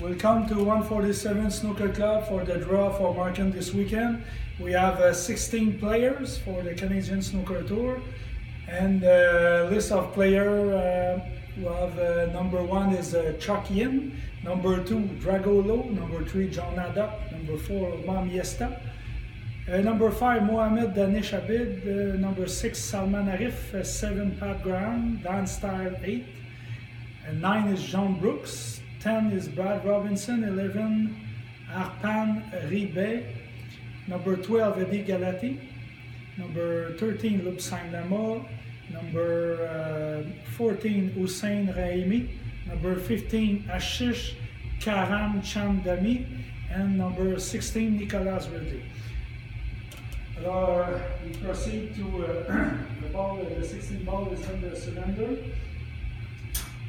Welcome to 147 Snooker Club for the draw for Markham this weekend. We have uh, 16 players for the Canadian Snooker Tour and uh, list of players. Uh, we have uh, number one is uh, Chuck Yin, number two Dragolo, number three John Addock, number four Mam Yesta, uh, number five Mohamed Danish Abid, uh, number six Salman Arif, seven Pat Graham, Dan Style eight, and nine is John Brooks, 10 is Brad Robinson, 11 Arpan Ribe, number 12 Eddie Galati, number 13 Lobsang Lamo, number uh, 14 Hussein Raimi, number 15 Ashish Karamchandani, and number 16 Nicolas Ridley. Alors, we proceed to uh, the ball, the 16 ball is in the cylinder.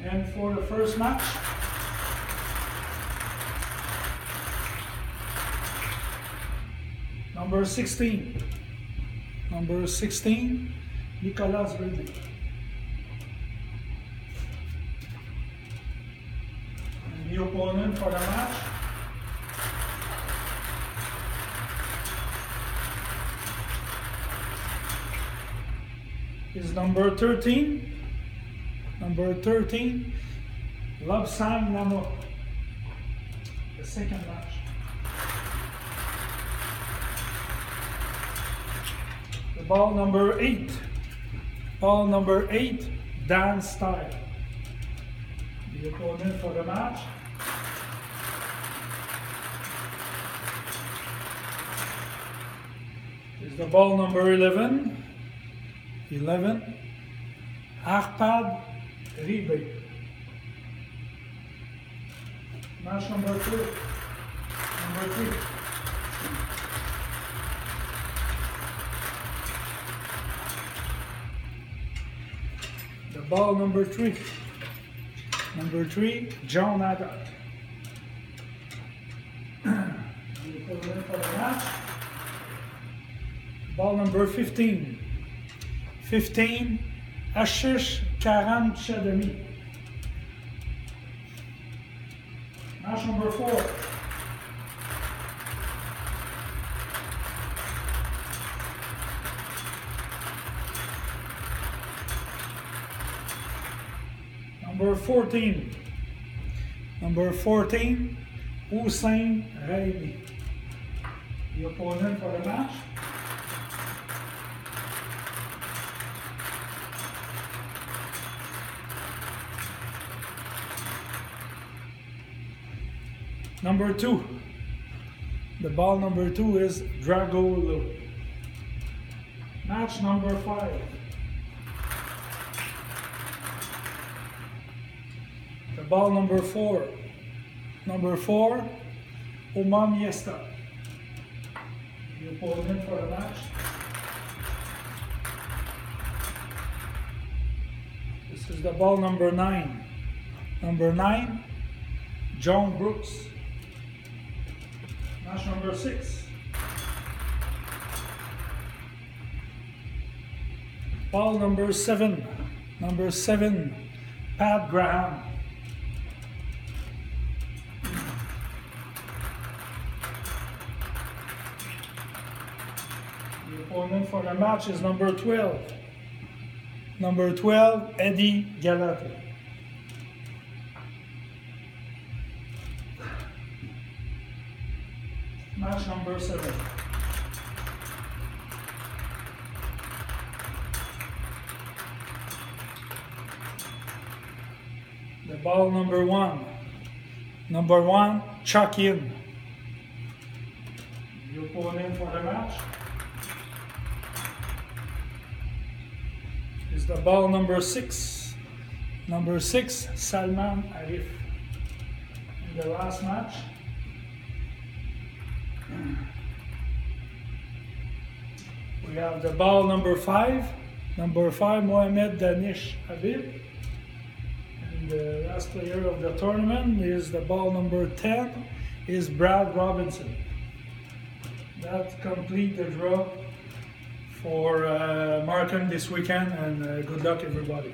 And for the first match, Number 16. Number 16, Nicolas. And the opponent for the match. Is number 13. Number 13, Lobsang Namo. The second match. The ball number eight. Ball number eight, Dan Style. The opponent for the match. Is the ball number 11. 11. Arpad Ribe. Match number two. Number three. The ball number three. Number three, John match. Ball number 15. 15, Ashish Karamchandani. Match number four. Number 14. Number 14, Hussein Raimi. The opponent for the match. Number two. The ball number two is Dragolo. Match number five. Ball number four. Number four, Omam Yesta. The opponent for the match. This is the ball number nine. Number nine, John Brooks. Match number six. Ball number seven. Number seven, Pat Graham. Opponent for the match is number 12. Number 12, Eddie Galati. Match number seven. The ball number one. Number one, Chuck Yin. The opponent for the match is the ball number six. Number six, Salman Arif. In the last match, We have the ball number five, number five, Mohamed Danish Habib. And the last player of the tournament is the ball number 10, is Brad Robinson. That complete the draw for uh, Markham this weekend, and uh, good luck, everybody.